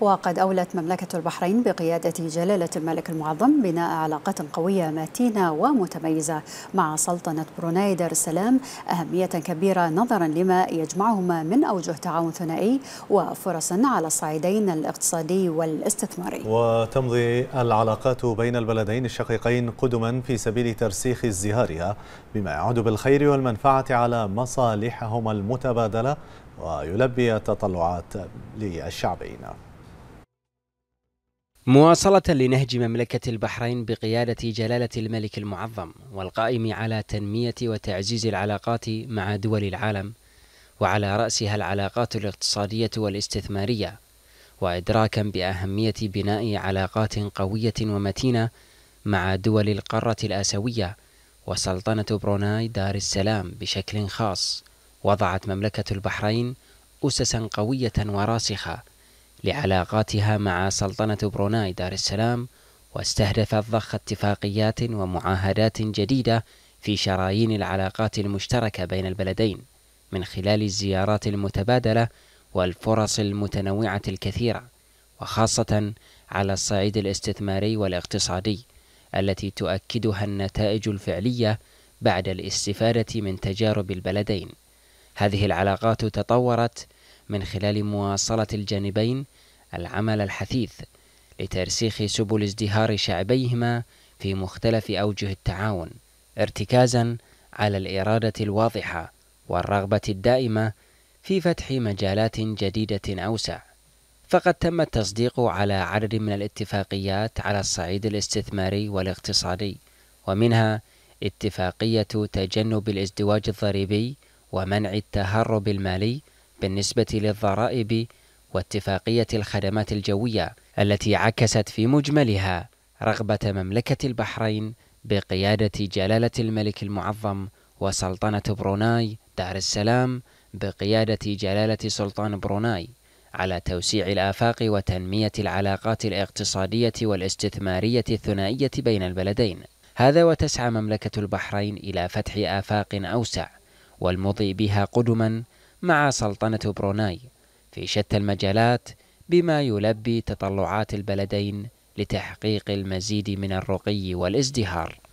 وقد أولت مملكة البحرين بقيادة جلالة الملك المعظم بناء علاقات قوية متينة ومتميزة مع سلطنة بروناي دار السلام أهمية كبيرة نظرا لما يجمعهما من أوجه تعاون ثنائي وفرص على الصعيدين الاقتصادي والاستثماري. وتمضي العلاقات بين البلدين الشقيقين قدما في سبيل ترسيخ ازدهارها بما يعود بالخير والمنفعة على مصالحهما المتبادلة ويلبي التطلعات للشعبين. مواصلة لنهج مملكة البحرين بقيادة جلالة الملك المعظم والقائم على تنمية وتعزيز العلاقات مع دول العالم وعلى رأسها العلاقات الاقتصادية والاستثمارية وإدراكا بأهمية بناء علاقات قوية ومتينة مع دول القارة الآسيوية وسلطنة بروناي دار السلام بشكل خاص وضعت مملكة البحرين أسسا قوية وراسخة لعلاقاتها مع سلطنة بروناي دار السلام واستهدفت ضخ اتفاقيات ومعاهدات جديدة في شرايين العلاقات المشتركة بين البلدين من خلال الزيارات المتبادلة والفرص المتنوعة الكثيرة وخاصة على الصعيد الاستثماري والاقتصادي التي تؤكدها النتائج الفعلية بعد الاستفادة من تجارب البلدين. هذه العلاقات تطورت من خلال مواصلة الجانبين العمل الحثيث لترسيخ سبل ازدهار شعبيهما في مختلف أوجه التعاون، ارتكازا على الإرادة الواضحة والرغبة الدائمة في فتح مجالات جديدة أوسع. فقد تم التصديق على عدد من الاتفاقيات على الصعيد الاستثماري والاقتصادي ومنها اتفاقية تجنب الازدواج الضريبي ومنع التهرب المالي بالنسبة للضرائب واتفاقية الخدمات الجوية التي عكست في مجملها رغبة مملكة البحرين بقيادة جلالة الملك المعظم وسلطنة بروناي دار السلام بقيادة جلالة سلطان بروناي على توسيع الآفاق وتنمية العلاقات الاقتصادية والاستثمارية الثنائية بين البلدين. هذا وتسعى مملكة البحرين إلى فتح آفاق أوسع والمضي بها قدما مع سلطنة بروناي في شتى المجالات بما يلبي تطلعات البلدين لتحقيق المزيد من الرقي والازدهار.